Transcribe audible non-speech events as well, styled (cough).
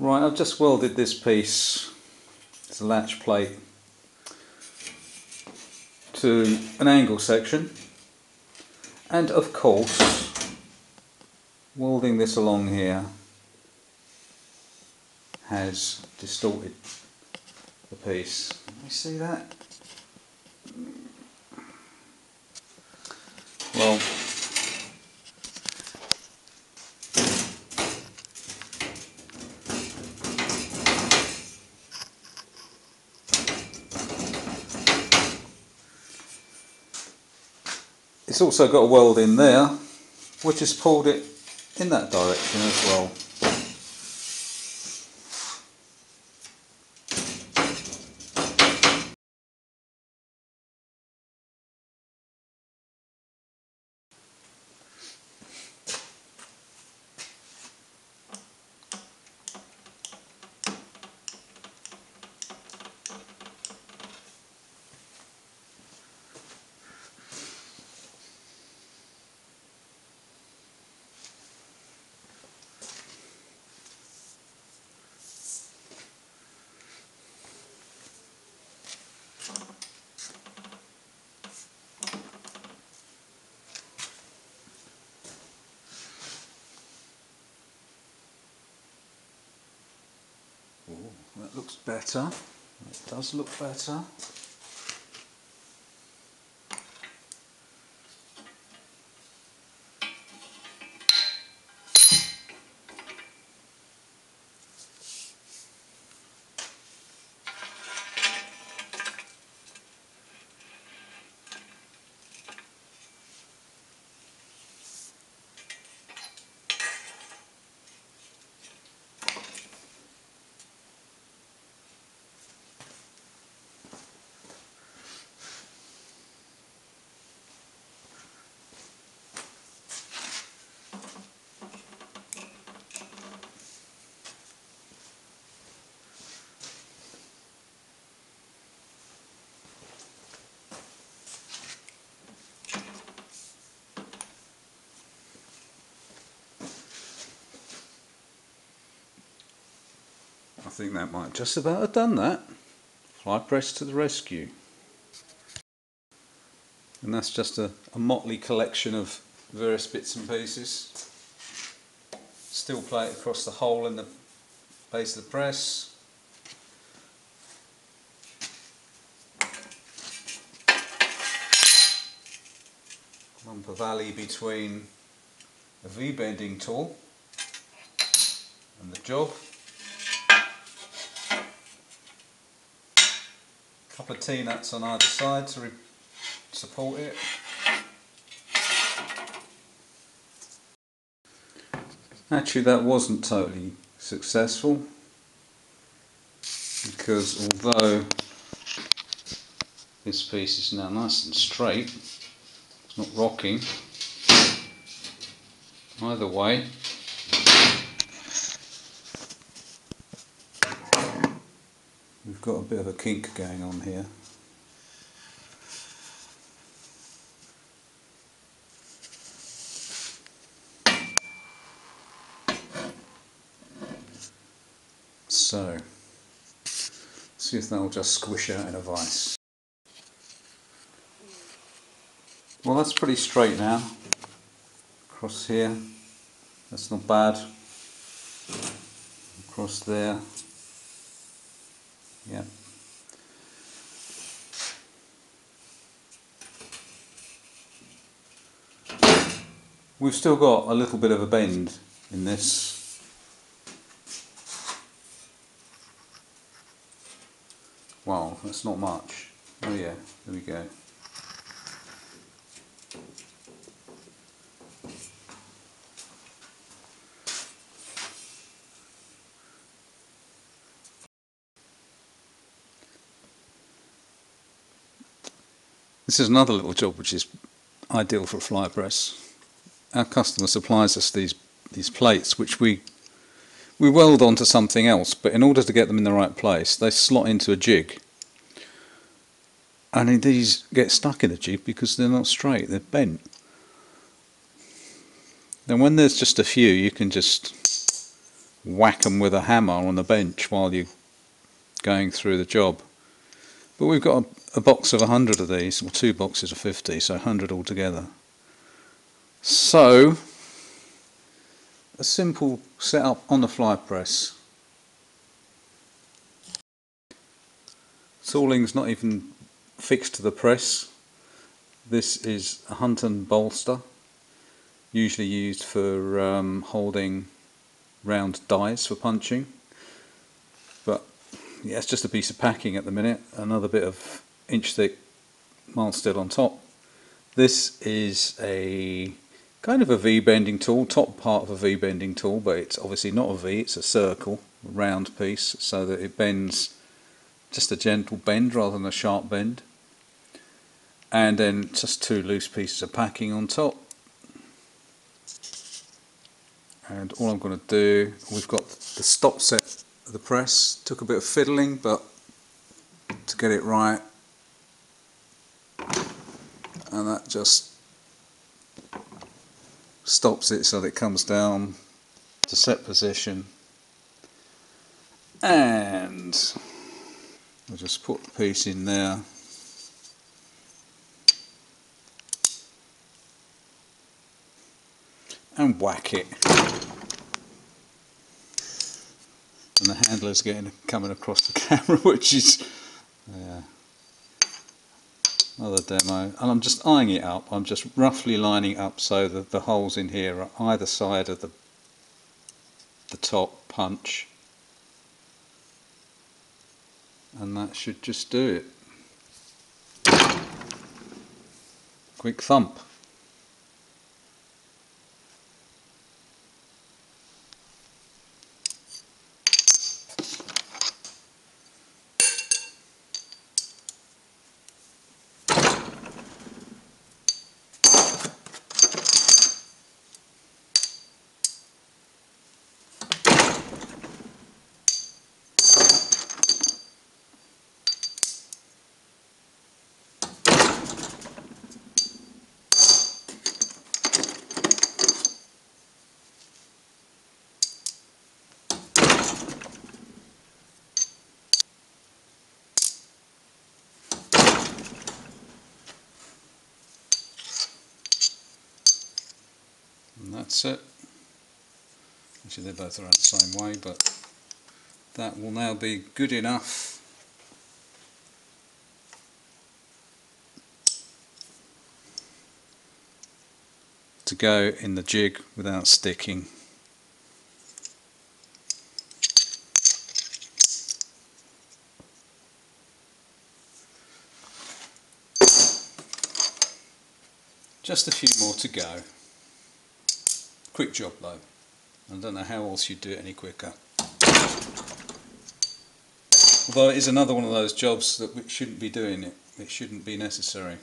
Right, I've just welded this piece, it's a latch plate, to an angle section and of course welding this along here has distorted the piece. You see that? Well, it's also got a weld in there which has pulled it in that direction as well. Better. It does look better. Think that might just about have done that. Fly press to the rescue. And that's just a, a motley collection of various bits and pieces. Steel plate across the hole in the base of the press. Lump of valley between a V-bending tool and the job. Couple of T-nuts on either side to support it. Actually that wasn't totally successful because although this piece is now nice and straight, it's not rocking, either way got a bit of a kink going on here. So, see if that will just squish out in a vise. Well that's pretty straight now, across here, that's not bad, across there, yeah. We've still got a little bit of a bend in this. Wow, that's not much. Oh yeah, there we go. This is another little job which is ideal for a fly press. Our customer supplies us these these plates which we we weld onto something else, but in order to get them in the right place, they slot into a jig. And these get stuck in a jig because they're not straight, they're bent. Then when there's just a few, you can just whack them with a hammer on the bench while you're going through the job. But we've got a, a box of 100 of these, or two boxes of 50, so 100 altogether. So, a simple setup on the fly press. Tooling's not even fixed to the press. This is a Hunton bolster, usually used for um, holding round dies for punching. Yeah, it's just a piece of packing at the minute. Another bit of inch thick mild steel on top. This is a kind of a V bending tool, top part of a V bending tool, but it's obviously not a V, it's a circle, a round piece, so that it bends just a gentle bend rather than a sharp bend. And then just two loose pieces of packing on top. And all I'm going to do, we've got the stop set the press, took a bit of fiddling, but to get it right, and that just stops it so that it comes down to set position. And I'll just put the piece in there. And whack it and the handler's getting coming across the (laughs) camera which is yeah. Another demo and I'm just eyeing it up. I'm just roughly lining up so that the holes in here are either side of the the top punch. And that should just do it. Quick thump that's it. Actually they're both around the same way but that will now be good enough. To go in the jig without sticking. Just a few more to go Quick job though. I don't know how else you'd do it any quicker. Although it is another one of those jobs that we shouldn't be doing it. It shouldn't be necessary.